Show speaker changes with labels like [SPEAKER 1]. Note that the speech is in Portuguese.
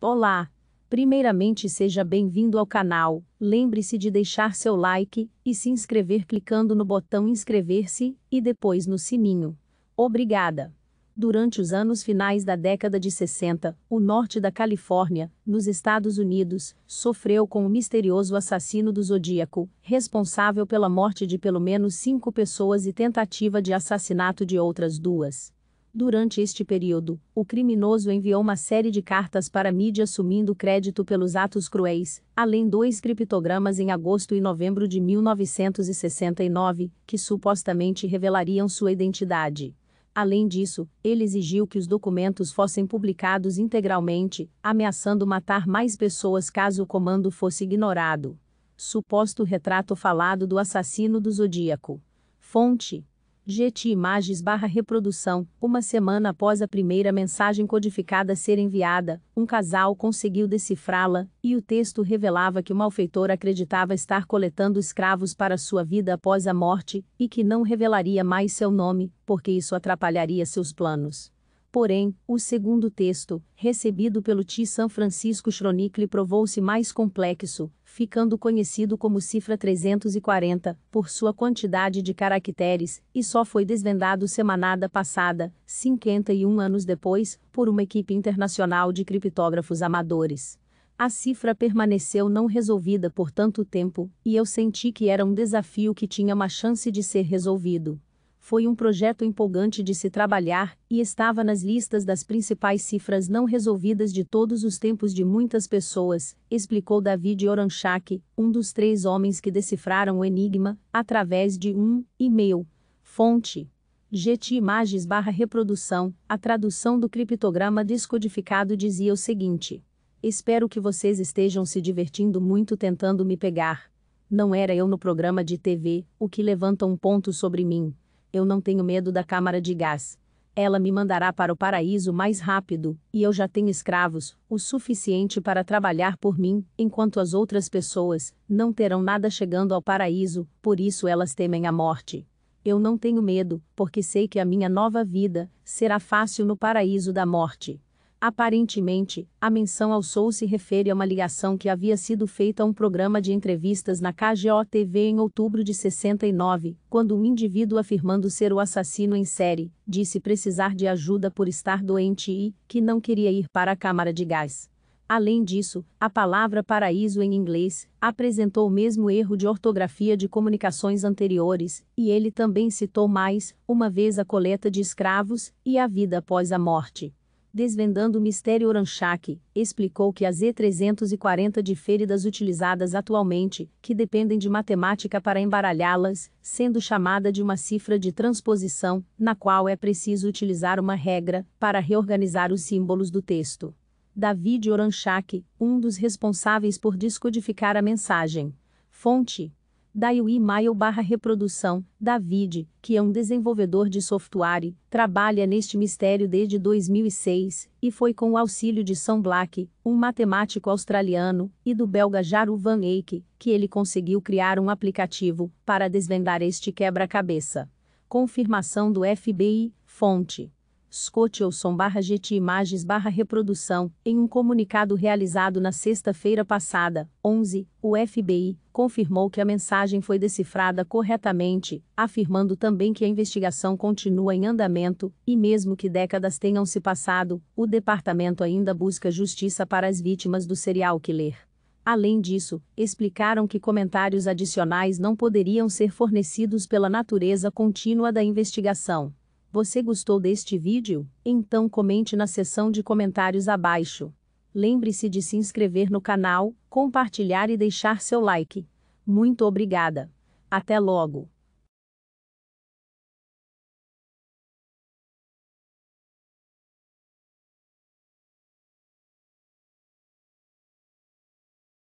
[SPEAKER 1] Olá! Primeiramente, seja bem-vindo ao canal. Lembre-se de deixar seu like e se inscrever clicando no botão inscrever-se e depois no sininho. Obrigada! Durante os anos finais da década de 60, o norte da Califórnia, nos Estados Unidos, sofreu com o misterioso assassino do Zodíaco, responsável pela morte de pelo menos cinco pessoas e tentativa de assassinato de outras duas. Durante este período, o criminoso enviou uma série de cartas para a mídia assumindo crédito pelos atos cruéis, além dois criptogramas em agosto e novembro de 1969, que supostamente revelariam sua identidade. Além disso, ele exigiu que os documentos fossem publicados integralmente, ameaçando matar mais pessoas caso o comando fosse ignorado. Suposto retrato falado do assassino do Zodíaco. Fonte: GT Imagens barra reprodução, uma semana após a primeira mensagem codificada ser enviada, um casal conseguiu decifrá-la, e o texto revelava que o malfeitor acreditava estar coletando escravos para sua vida após a morte, e que não revelaria mais seu nome, porque isso atrapalharia seus planos. Porém, o segundo texto, recebido pelo T. San Francisco Chronicle provou-se mais complexo, ficando conhecido como cifra 340, por sua quantidade de caracteres, e só foi desvendado semana passada, 51 anos depois, por uma equipe internacional de criptógrafos amadores. A cifra permaneceu não resolvida por tanto tempo, e eu senti que era um desafio que tinha uma chance de ser resolvido. Foi um projeto empolgante de se trabalhar, e estava nas listas das principais cifras não resolvidas de todos os tempos de muitas pessoas, explicou David Oranchak, um dos três homens que decifraram o enigma, através de um e-mail. Fonte. GT Imagens barra reprodução, a tradução do criptograma descodificado dizia o seguinte. Espero que vocês estejam se divertindo muito tentando me pegar. Não era eu no programa de TV, o que levanta um ponto sobre mim. Eu não tenho medo da câmara de gás. Ela me mandará para o paraíso mais rápido, e eu já tenho escravos, o suficiente para trabalhar por mim, enquanto as outras pessoas não terão nada chegando ao paraíso, por isso elas temem a morte. Eu não tenho medo, porque sei que a minha nova vida será fácil no paraíso da morte. Aparentemente, a menção ao Soul se refere a uma ligação que havia sido feita a um programa de entrevistas na KGO-TV em outubro de 69, quando um indivíduo afirmando ser o assassino em série, disse precisar de ajuda por estar doente e, que não queria ir para a câmara de gás. Além disso, a palavra paraíso em inglês apresentou o mesmo erro de ortografia de comunicações anteriores, e ele também citou mais, uma vez a coleta de escravos e a vida após a morte desvendando o mistério Oranchak, explicou que as E340 de féridas utilizadas atualmente, que dependem de matemática para embaralhá-las, sendo chamada de uma cifra de transposição, na qual é preciso utilizar uma regra para reorganizar os símbolos do texto. David Oranchak, um dos responsáveis por descodificar a mensagem. Fonte: Daiwi Mail barra reprodução, David, que é um desenvolvedor de software, trabalha neste mistério desde 2006, e foi com o auxílio de Sam Black, um matemático australiano, e do belga Jaru Van Eyck, que ele conseguiu criar um aplicativo para desvendar este quebra-cabeça. Confirmação do FBI, fonte. Scottelson barra GT Imagens barra reprodução, em um comunicado realizado na sexta-feira passada, 11, o FBI confirmou que a mensagem foi decifrada corretamente, afirmando também que a investigação continua em andamento, e mesmo que décadas tenham se passado, o departamento ainda busca justiça para as vítimas do serial killer. Além disso, explicaram que comentários adicionais não poderiam ser fornecidos pela natureza contínua da investigação. Você gostou deste vídeo? Então comente na seção de comentários abaixo. Lembre-se de se inscrever no canal, compartilhar e deixar seu like. Muito obrigada. Até logo!